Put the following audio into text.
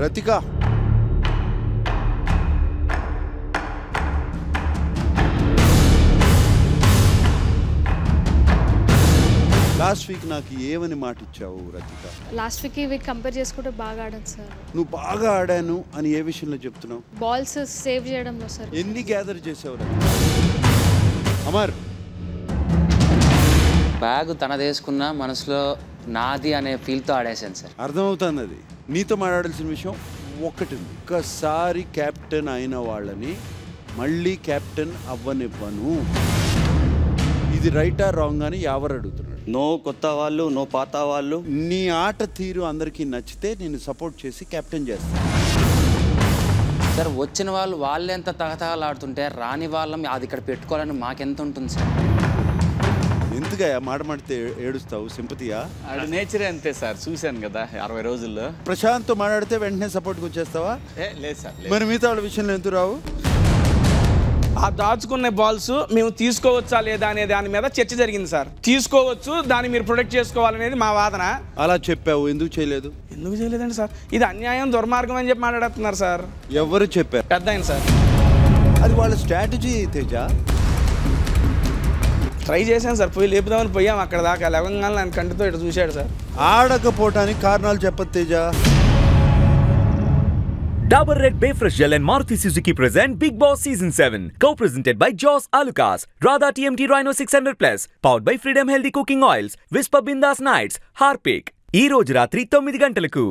Rathika. Last week నాకు ఏమని మాట ఇచ్చావు రతిక? లాస్ట్ వీక్ ఈ వీక్ కంపేర్ చేసుకుంటే బాగా ఆడాను సార్. నువ్వు బాగా ఆడాను అని ఏ విషయంలో చెప్తున్నావు? బాల్స్ సేవ్ చేయడంలో సార్. ఎన్ని గ్యాదర్ చేసావు రతిక? అమర్. బ్యాగ్ తనదేసుకున్న మనసులో నాది అనే ఫీల్తో ఆడేసాను సార్. అర్థమవుతుంది. అది నీతో మాట్లాడాల్సిన విషయం ఒకటి ఉంది ఒక్కసారి కెప్టెన్ అయిన వాళ్ళని మళ్ళీ కెప్టెన్ అవ్వనివ్వను. ఇది రైటా రాంగ్ అని ఎవరు అడుగుతున్నాడు. నో కొత్త వాళ్ళు నో పాత వాళ్ళు. నీ ఆట తీరు అందరికీ నచ్చితే నేను సపోర్ట్ చేసి కెప్టెన్ చేస్తాను సార్ వచ్చిన వాళ్ళు వాళ్ళు ఎంత తగతగలాడుతుంటే రాని వాళ్ళం అది ఇక్కడ పెట్టుకోవాలని మాకెంత ఉంటుంది సార్? ఎందుగా మాట మాడితే ఏడుస్తావు? సింపతియా? ఆడు నేచరే అంతే సార్. చూశాను కదా అరవై రోజుల్లో. ప్రశాంత్తో మాట్లాడితే వెంటనే సపోర్ట్కి వచ్చేస్తావా? ఏ లేదు సార్ లేదు. మరి మిగతా వాళ్ళ విషయంలో ఎందుకు రావు? ఆ దాచుకునే బాల్స్ మేము తీసుకోవచ్చా లేదా అనే దాని మీద చర్చ జరిగింది సార్. తీసుకోవచ్చు దాన్ని మీరు ప్రొటెక్ట్ చేసుకోవాలనేది మా వాదన. అలా చెప్పావు ఎందుకు చేయలేదు? ఎందుకు చేయలేదండి సార్? ఇది అన్యాయం దుర్మార్గం అని చెప్పి మాట్లాడుతున్నారు సార్. ఎవరు చెప్పారు? పెద్ద సార్. అది వాళ్ళ స్ట్రాటజీ తేజ. ట్రై చేశాను సార్ పోయి లేపుదామని పోయాం అక్కడ దాకా లేవగానే ఆయన కంటితో ఇటు చూశాడు సార్ ఆడకపోవటానికి కారణాలు చెప్పదు Teja Dabur Red Bayfresh Gel and Maruti Suzuki present Big Boss Season 7. Co-presented by Joss Alucas, Radha TMT Rhino 600 Plus, powered by Freedom Healthy Cooking Oils, Whisper Bindas Nights, Harpic. ఈ రోజు రాత్రి తొమ్మిది గంటలకు